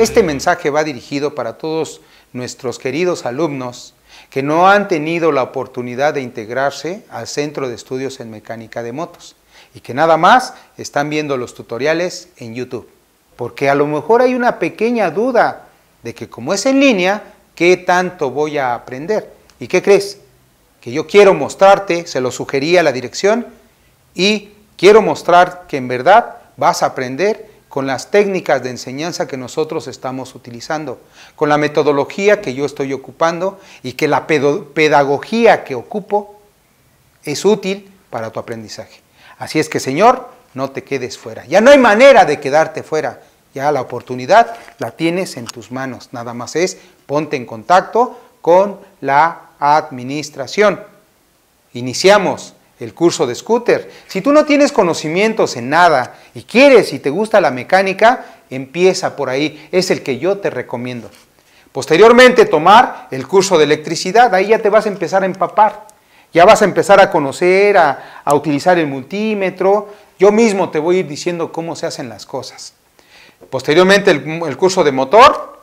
Este mensaje va dirigido para todos nuestros queridos alumnos que no han tenido la oportunidad de integrarse al Centro de Estudios en Mecánica de Motos y que nada más están viendo los tutoriales en YouTube. Porque a lo mejor hay una pequeña duda de que como es en línea, ¿qué tanto voy a aprender? ¿Y qué crees? Que yo quiero mostrarte, se lo sugería la dirección, y quiero mostrar que en verdad vas a aprender con las técnicas de enseñanza que nosotros estamos utilizando, con la metodología que yo estoy ocupando y que la pedagogía que ocupo es útil para tu aprendizaje. Así es que, Señor, no te quedes fuera. Ya no hay manera de quedarte fuera. Ya la oportunidad la tienes en tus manos. Nada más es ponte en contacto con la administración. Iniciamos el curso de scooter. Si tú no tienes conocimientos en nada y quieres y te gusta la mecánica, empieza por ahí. Es el que yo te recomiendo. Posteriormente tomar el curso de electricidad, ahí ya te vas a empezar a empapar. Ya vas a empezar a conocer, a, utilizar el multímetro. Yo mismo te voy a ir diciendo cómo se hacen las cosas. Posteriormente el, curso de motor,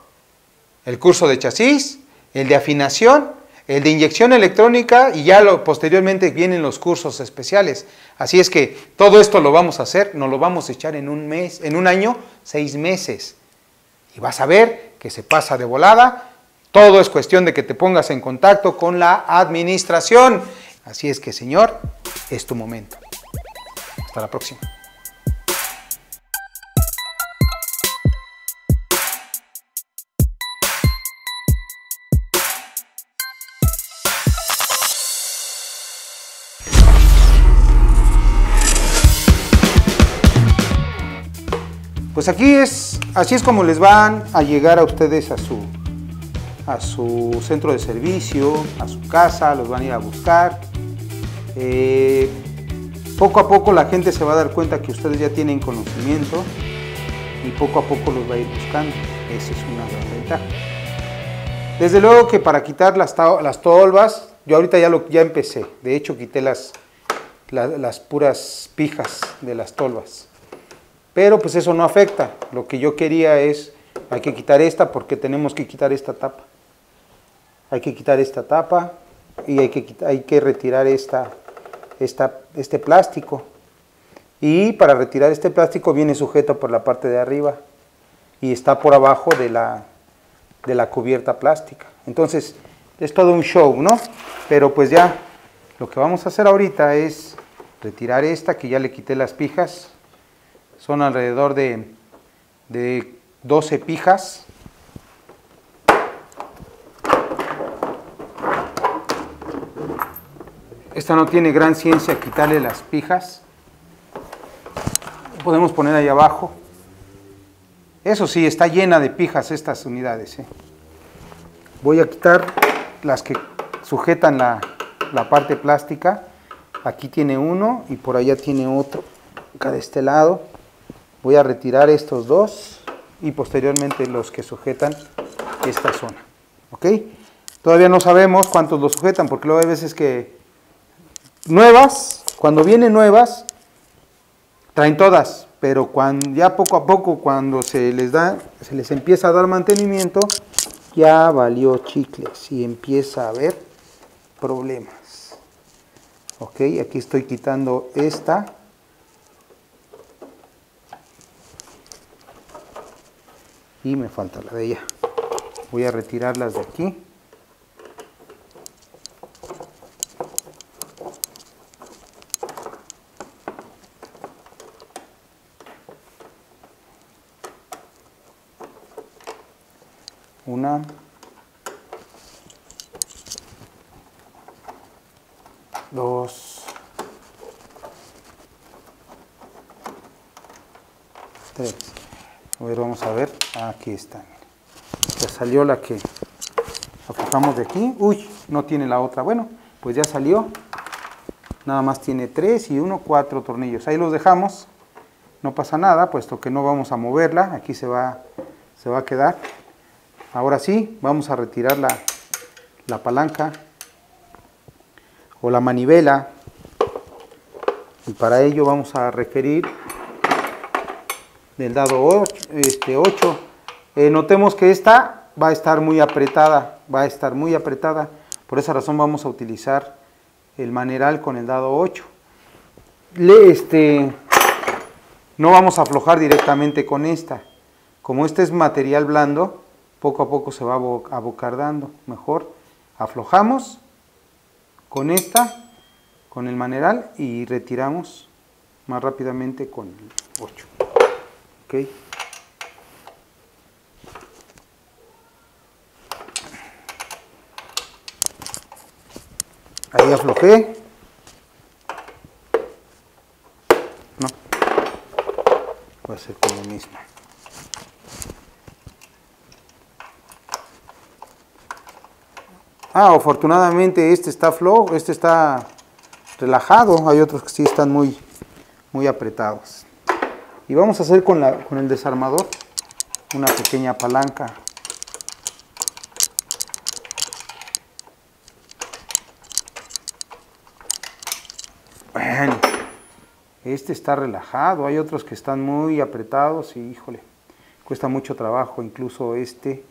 el curso de chasis, el de afinación el de inyección electrónica y ya posteriormente vienen los cursos especiales. Así es que todo esto lo vamos a hacer, nos lo vamos a echar en un mes, en un año, seis meses. Y vas a ver que se pasa de volada. Todo es cuestión de que te pongas en contacto con la administración. Así es que, Señor, es tu momento. Hasta la próxima. Pues aquí es, así es como les van a llegar a ustedes a su, a su centro de servicio, a su casa, los van a ir a buscar. Eh, poco a poco la gente se va a dar cuenta que ustedes ya tienen conocimiento y poco a poco los va a ir buscando. Esa es una gran ventaja. Desde luego que para quitar las, las tolvas, yo ahorita ya, ya empecé. De hecho, quité las, las puras pijas de las tolvas. Pero pues eso no afecta. Lo que yo quería es, hay que quitar esta porque tenemos que quitar esta tapa. Hay que quitar esta tapa y hay que, hay que retirar esta, esta, este plástico. Y para retirar este plástico viene sujeto por la parte de arriba y está por abajo de la, de la cubierta plástica. Entonces, es todo un show, ¿no? Pero pues ya, lo que vamos a hacer ahorita es retirar esta, que ya le quité las pijas, son alrededor de, de 12 pijas. Esta no tiene gran ciencia quitarle las pijas. Podemos poner ahí abajo. Eso sí, está llena de pijas estas unidades. ¿eh? Voy a quitar las que sujetan la, la parte plástica. Aquí tiene uno y por allá tiene otro. Acá de este lado. Voy a retirar estos dos y posteriormente los que sujetan esta zona. ¿Ok? Todavía no sabemos cuántos los sujetan porque luego hay veces que nuevas, cuando vienen nuevas, traen todas, pero cuando, ya poco a poco cuando se les da, se les empieza a dar mantenimiento, ya valió chicles y empieza a haber problemas. Ok, aquí estoy quitando esta y me falta la de ella. Voy a retirarlas de aquí. Una. Dos. Tres a ver vamos a ver Aquí está. Ya salió la que aflojamos de aquí. Uy, no tiene la otra. Bueno, pues ya salió. Nada más tiene tres y uno, cuatro tornillos. Ahí los dejamos. No pasa nada, puesto que no vamos a moverla. Aquí se va, se va a quedar. Ahora sí, vamos a retirar la, la palanca o la manivela. Y para ello vamos a requerir del dado 8, este 8 Eh, notemos que esta va a estar muy apretada, va a estar muy apretada. Por esa razón vamos a utilizar el maneral con el dado 8. Le, este, no vamos a aflojar directamente con esta. Como este es material blando, poco a poco se va abocardando. Mejor aflojamos con esta, con el maneral y retiramos más rápidamente con el 8. ¿Okay? Ahí aflojé. No. Va a ser como mismo. Ah, afortunadamente este está flojo, este está relajado. Hay otros que sí están muy, muy apretados. Y vamos a hacer con, la, con el desarmador una pequeña palanca. Este está relajado, hay otros que están muy apretados y híjole, cuesta mucho trabajo, incluso este,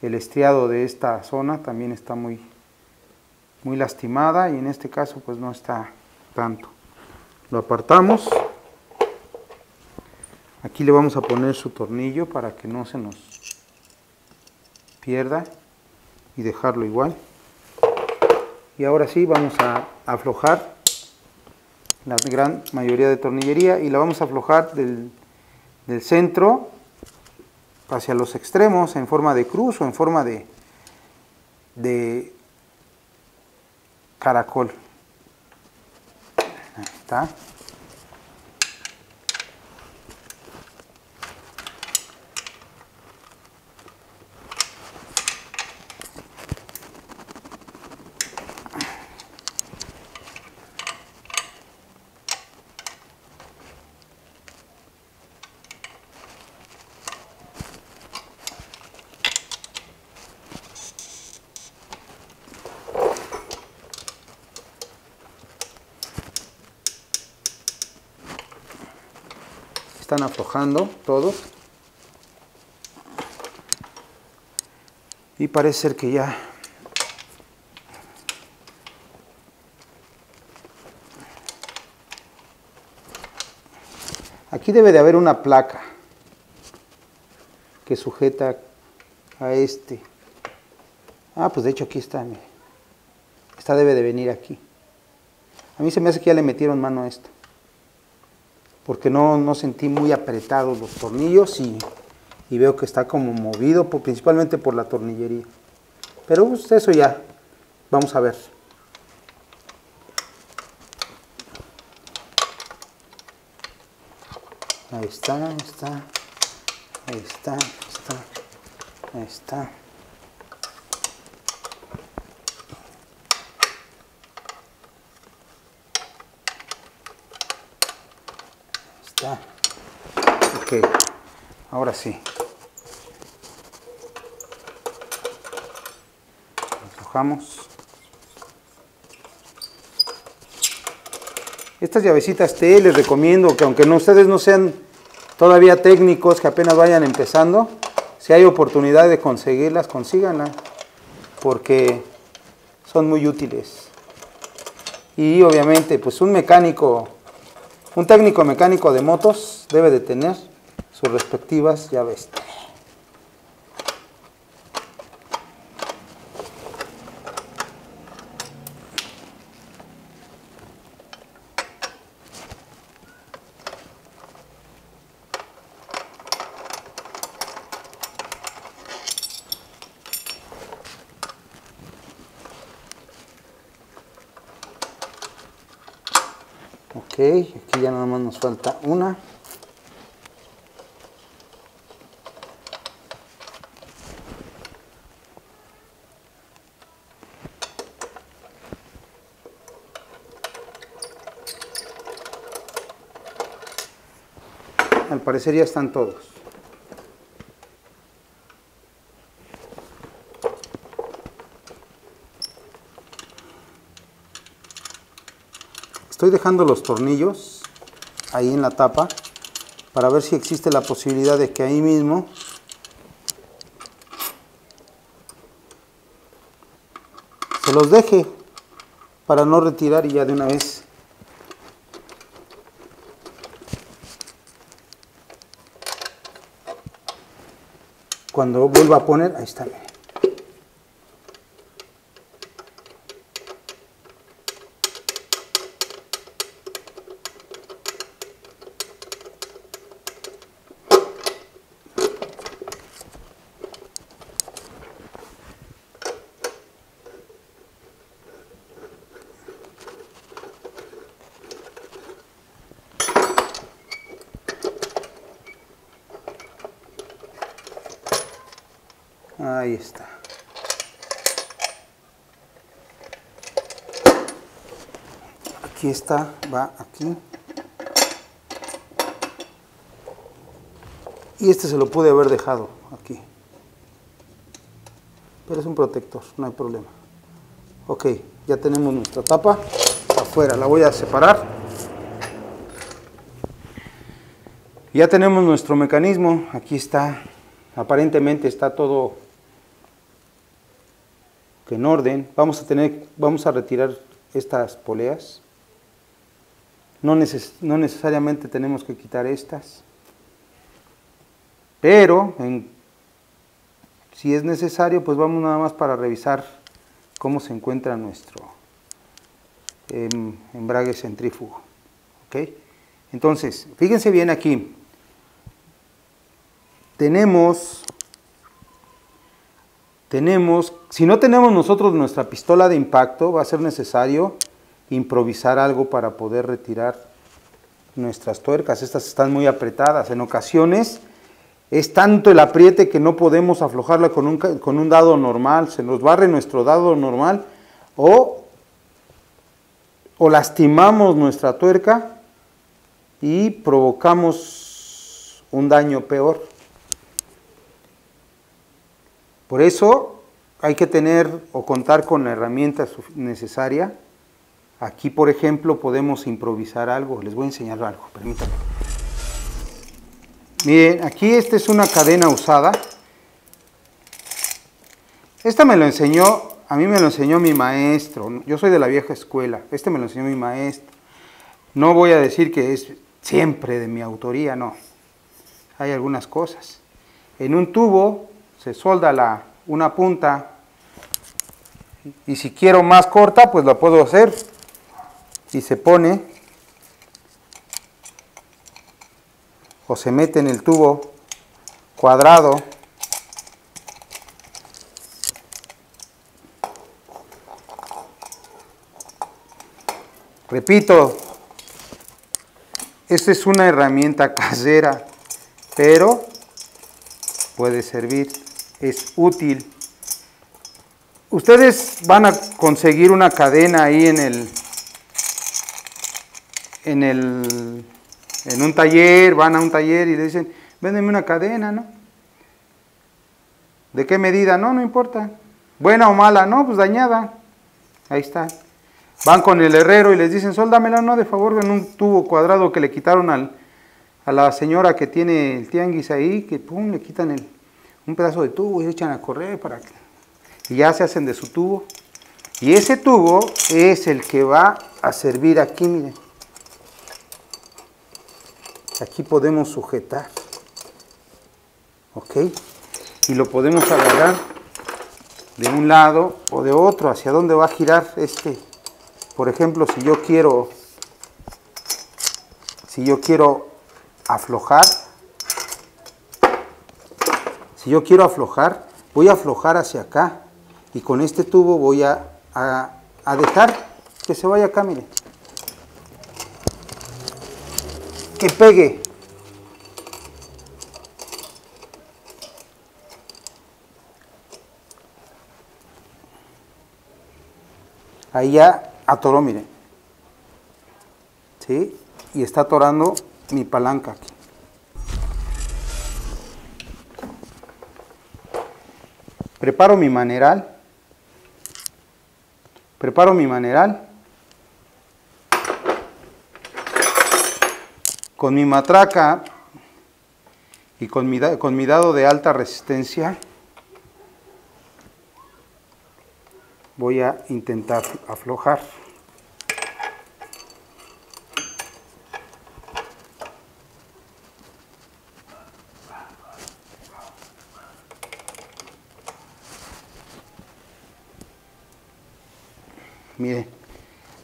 el estriado de esta zona también está muy, muy lastimada y en este caso pues no está tanto. Lo apartamos, aquí le vamos a poner su tornillo para que no se nos pierda y dejarlo igual. Y ahora sí vamos a aflojar la gran mayoría de tornillería y la vamos a aflojar del, centro hacia los extremos en forma de cruz o en forma de, de caracol. Ahí está. Están aflojando todos. Y parece ser que ya Aquí debe de haber una placa que sujeta a este. Ah, pues de hecho aquí está. Esta debe de venir aquí. A mí se me hace que ya le metieron mano a esto porque no, no sentí muy apretados los tornillos y, veo que está como movido, principalmente por la tornillería. Pero pues, eso ya, vamos a ver. Ahí está, ahí está, ahí está, ahí está, ahí está. Ahora sí. Aflojamos. Estas llavecitas T les recomiendo que aunque no, ustedes no sean todavía técnicos, que apenas vayan empezando, si hay oportunidad de conseguirlas, consíganlas, porque son muy útiles. Y obviamente, pues un mecánico un técnico mecánico de motos debe de tener sus respectivas llaves. Ok, aquí ya nada más nos falta una. Al parecer ya están todos. Estoy dejando los tornillos ahí en la tapa para ver si existe la posibilidad de que ahí mismo se los deje para no retirar y ya de una vez Cuando vuelva a poner, ahí está. Ahí está. Aquí está, va aquí. Y este se lo pude haber dejado aquí. Pero es un protector, no hay problema. Ok, ya tenemos nuestra tapa afuera. La voy a separar. Ya tenemos nuestro mecanismo. Aquí está. Aparentemente está todo en orden. Vamos a tener, vamos a retirar estas poleas. No, no necesariamente tenemos que quitar estas. Pero si es necesario, pues vamos nada más para revisar cómo se encuentra nuestro em, embrague centrífugo. ¿ok? Entonces, fíjense bien aquí. Tenemos tenemos, si no tenemos nosotros nuestra pistola de impacto, va a ser necesario improvisar algo para poder retirar nuestras tuercas. Estas están muy apretadas. En ocasiones es tanto el apriete que no podemos aflojarla con un, con un dado normal. Se nos barre nuestro dado normal o, o lastimamos nuestra tuerca y provocamos un daño peor. Por eso hay que tener o contar con la herramienta necesaria. Aquí, por ejemplo, podemos improvisar algo. Les voy a enseñar algo, permítanme. Miren, aquí esta es una cadena usada. Esta me lo enseñó, a mí me lo enseñó mi maestro. Yo soy de la vieja escuela. Este me lo enseñó mi maestro. No voy a decir que es siempre de mi autoría, no. Hay algunas cosas. En un tubo se solda la, una punta. Y si quiero más corta pues la puedo hacer. Y se pone. O se mete en el tubo cuadrado. Repito esta es una herramienta casera pero puede servir es útil. Ustedes van a conseguir una cadena ahí en el, en el, en un taller, van a un taller y le dicen, véndeme una cadena, ¿no? ¿De qué medida? No, no importa. Buena o mala, no, pues dañada. Ahí está. Van con el herrero y les dicen, soldamela, no, de favor, en un tubo cuadrado que le quitaron al, a la señora que tiene el tianguis ahí, que pum, le quitan el, un pedazo de tubo y se echan a correr para que y ya se hacen de su tubo. Y ese tubo es el que va a servir aquí, miren. Aquí podemos sujetar. ¿Ok? Y lo podemos agarrar de un lado o de otro. ¿Hacia dónde va a girar este? Por ejemplo, si yo quiero, si yo quiero aflojar, si yo quiero aflojar, voy a aflojar hacia acá y con este tubo voy a, dejar que se vaya acá, mire. Que pegue. Ahí ya atoró, mire. ¿Sí? Y está atorando mi palanca aquí. Preparo mi maneral, preparo mi maneral, con mi matraca y con mi, con mi dado de alta resistencia, voy a intentar aflojar. Mire,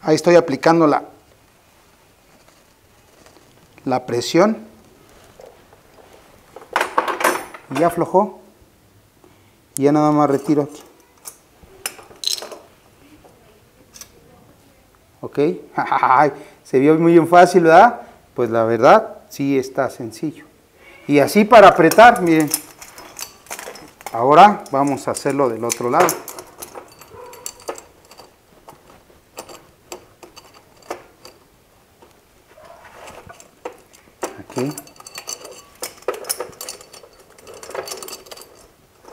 ahí estoy aplicando la, presión. Y ya aflojó. Ya nada más retiro aquí. ¿Ok? Se vio muy fácil, ¿verdad? Pues la verdad, sí está sencillo. Y así para apretar, miren. Ahora vamos a hacerlo del otro lado.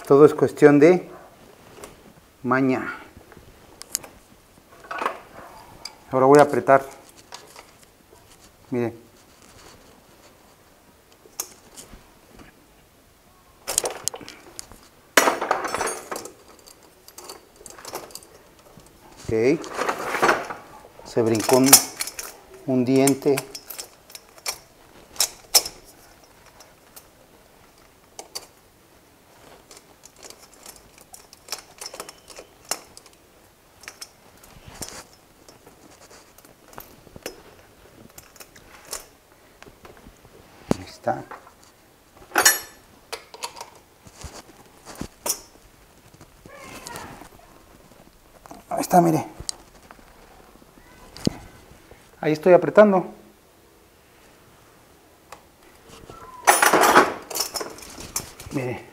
Todo es cuestión de maña. Ahora voy a apretar. Miren. Ok. Se brincó un diente. Ahí está, mire. Ahí estoy apretando. Mire.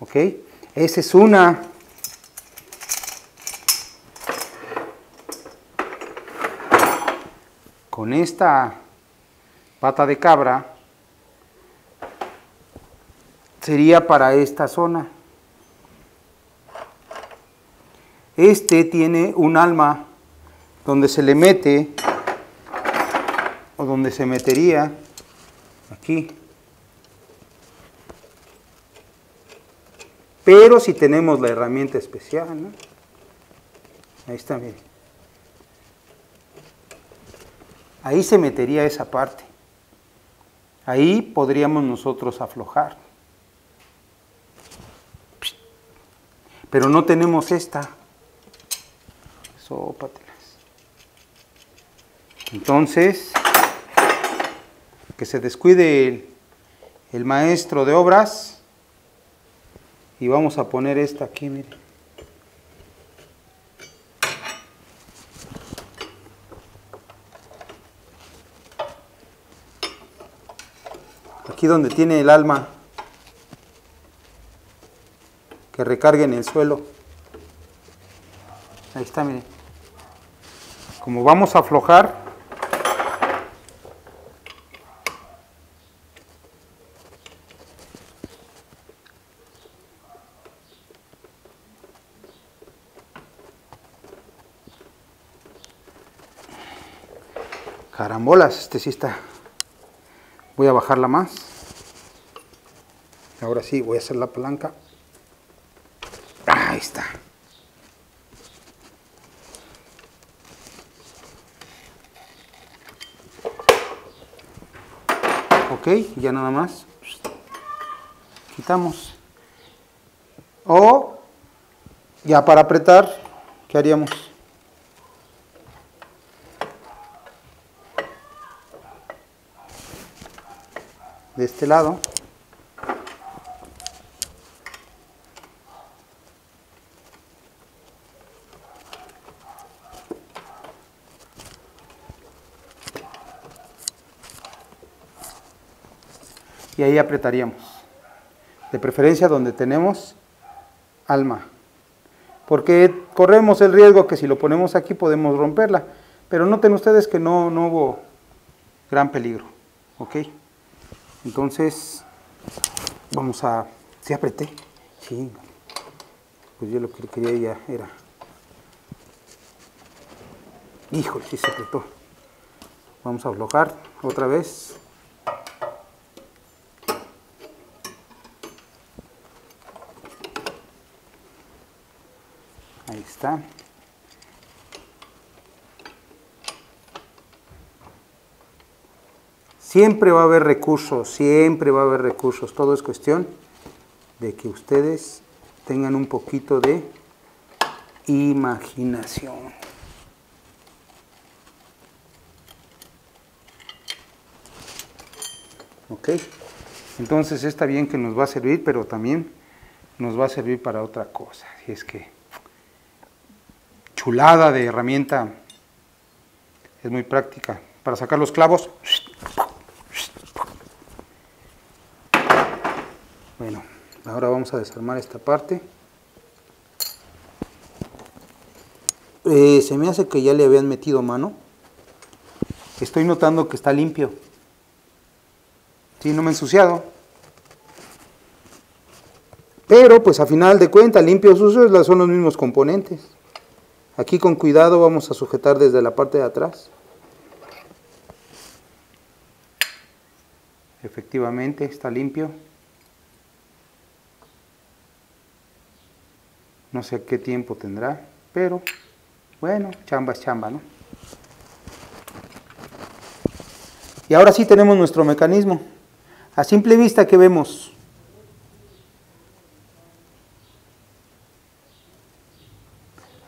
Ok. Esa es una. Con esta pata de cabra sería para esta zona. Este tiene un alma donde se le mete, o donde se metería, aquí. Pero si tenemos la herramienta especial, ¿no? Ahí está, bien. Ahí se metería esa parte. Ahí podríamos nosotros aflojar. Pero no tenemos esta. Sópatelas. Entonces, que se descuide el, el, maestro de obras y vamos a poner esta aquí, mire. Aquí donde tiene el alma que recargue en el suelo. Ahí está, mire como vamos a aflojar, carambolas, este sí está. Voy a bajarla más. Ahora sí, voy a hacer la palanca. Ahí está. ok, ya nada más quitamos. O ya para apretar, ¿qué haríamos? Este lado. y ahí apretaríamos. De preferencia donde tenemos alma. Porque corremos el riesgo que si lo ponemos aquí podemos romperla. Pero noten ustedes que no, no hubo gran peligro. ¿Ok? Entonces, vamos a... ¿Sí apreté? Sí. Pues yo lo que quería ya era... Híjole, sí se apretó. Vamos a aflojar otra vez. Ahí está. Siempre va a haber recursos, siempre va a haber recursos. Todo es cuestión de que ustedes tengan un poquito de imaginación. ¿Ok? Entonces está bien que nos va a servir, pero también nos va a servir para otra cosa. Y es que chulada de herramienta es muy práctica. Para sacar los clavos. Bueno, ahora vamos a desarmar esta parte. Eh, se me hace que ya le habían metido mano. Estoy notando que está limpio. Sí, no me he ensuciado. Pero pues a final de cuentas, limpios sucios son los mismos componentes. Aquí con cuidado vamos a sujetar desde la parte de atrás. Efectivamente, está limpio. No sé qué tiempo tendrá, pero bueno, chamba es chamba, ¿no? Y ahora sí tenemos nuestro mecanismo. A simple vista, ¿qué vemos?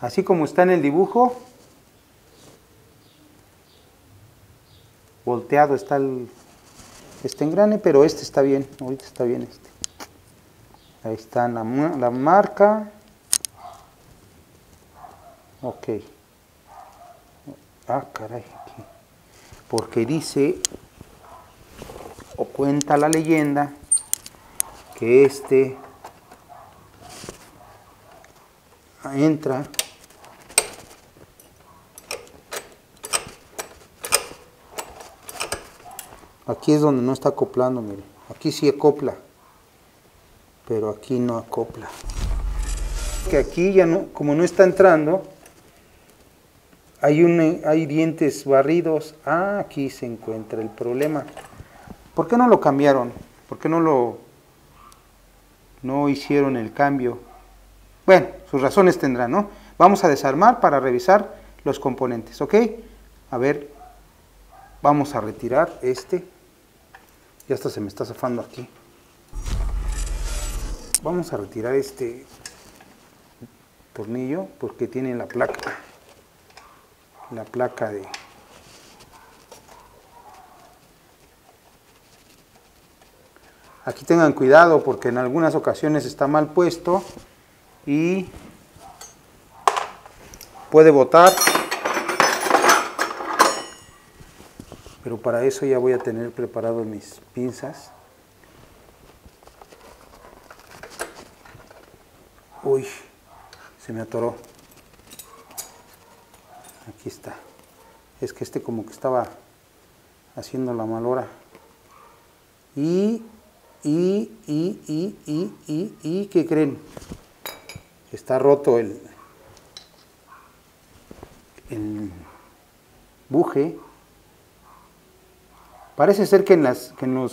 Así como está en el dibujo, volteado está el, este engrane, pero este está bien, ahorita está bien este. Ahí está la, la marca. Ok. Ah, caray. Porque dice o cuenta la leyenda que este entra aquí es donde no está acoplando mire aquí sí acopla pero aquí no acopla que aquí ya no como no está entrando hay, un, hay dientes barridos ah, aquí se encuentra el problema ¿Por qué no lo cambiaron? ¿Por qué no lo no hicieron el cambio? Bueno, sus razones tendrán, ¿no? Vamos a desarmar para revisar los componentes, ¿ok? A ver, vamos a retirar este. Ya hasta se me está zafando aquí. Vamos a retirar este tornillo porque tiene la placa, la placa de Aquí tengan cuidado porque en algunas ocasiones está mal puesto y puede botar. Pero para eso ya voy a tener preparados mis pinzas. Uy, se me atoró. Aquí está. Es que este como que estaba haciendo la malora. Y y, y, y, y, y, y, ¿qué creen? Está roto el, el buje. Parece ser que en las, que en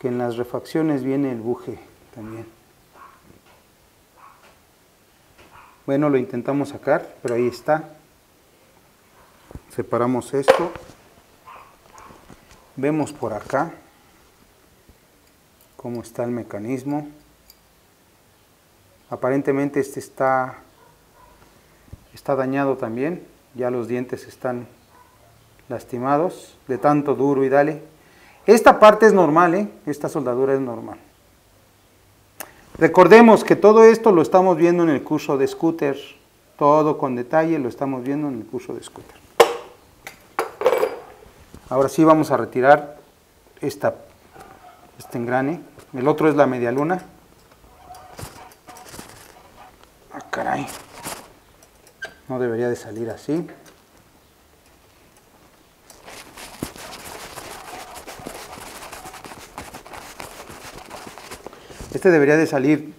que en las refacciones viene el buje también. Bueno, lo intentamos sacar, pero ahí está. Separamos esto. Vemos por acá cómo está el mecanismo. Aparentemente este está, está dañado también, ya los dientes están lastimados de tanto duro y dale. Esta parte es normal, ¿eh? esta soldadura es normal. Recordemos que todo esto lo estamos viendo en el curso de scooter, todo con detalle lo estamos viendo en el curso de scooter. Ahora sí vamos a retirar esta, este engrane. El otro es la media luna. Ah, caray. No debería de salir así. Este debería de salir.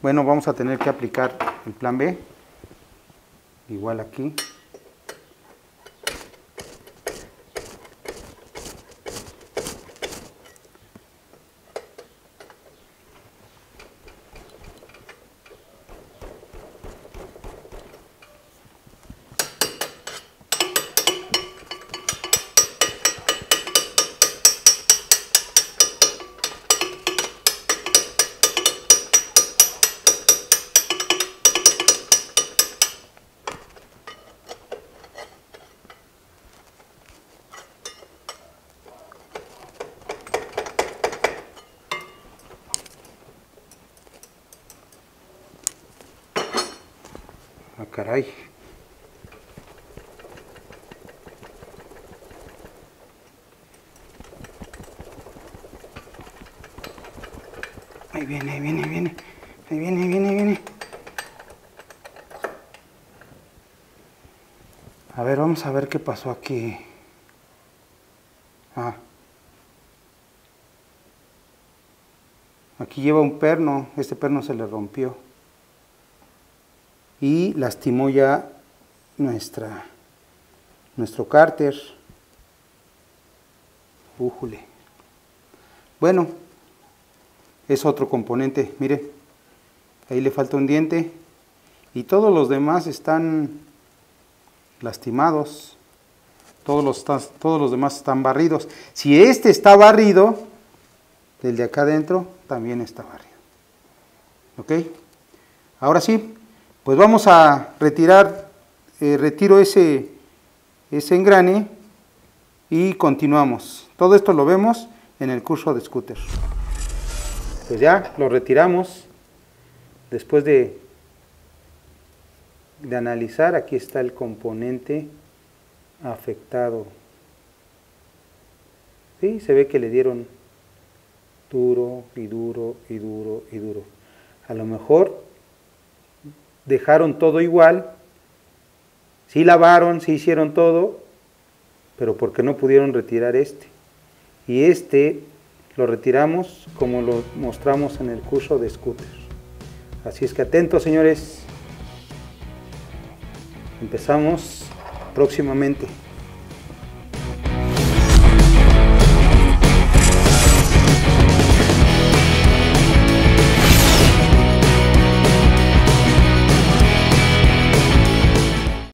Bueno, vamos a tener que aplicar el plan B igual aquí caray. Ahí viene, viene, viene. Ahí viene, viene, viene. A ver, vamos a ver qué pasó aquí. Ah. Aquí lleva un perno, este perno se le rompió. Y lastimó ya nuestra, nuestro cárter. Újule. Bueno, es otro componente, mire, ahí le falta un diente y todos los demás están lastimados, todos los, todos los demás están barridos. Si este está barrido, el de acá adentro también está barrido. ¿Ok? Ahora sí, pues vamos a retirar, eh, retiro ese, ese engrane y continuamos. Todo esto lo vemos en el curso de scooter. Pues ya lo retiramos después de, de analizar. Aquí está el componente afectado. Sí, se ve que le dieron duro y duro y duro y duro. A lo mejor dejaron todo igual, sí lavaron, sí hicieron todo, pero porque no pudieron retirar este. Y este lo retiramos como lo mostramos en el curso de scooter. Así es que atentos señores, empezamos próximamente.